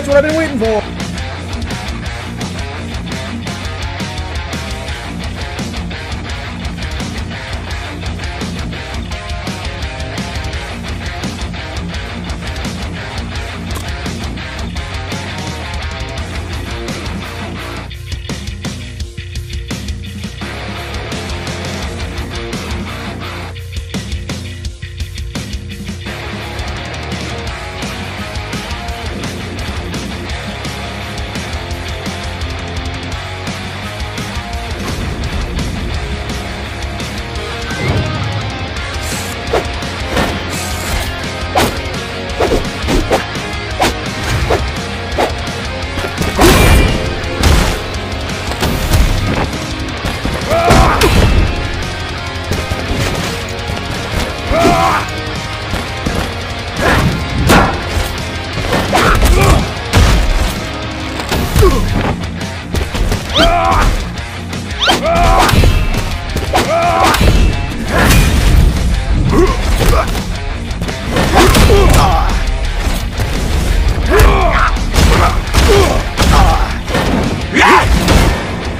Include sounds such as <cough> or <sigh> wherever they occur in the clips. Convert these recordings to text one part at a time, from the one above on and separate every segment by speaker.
Speaker 1: That's what I've been waiting for.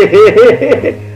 Speaker 2: ¡Hey! <laughs>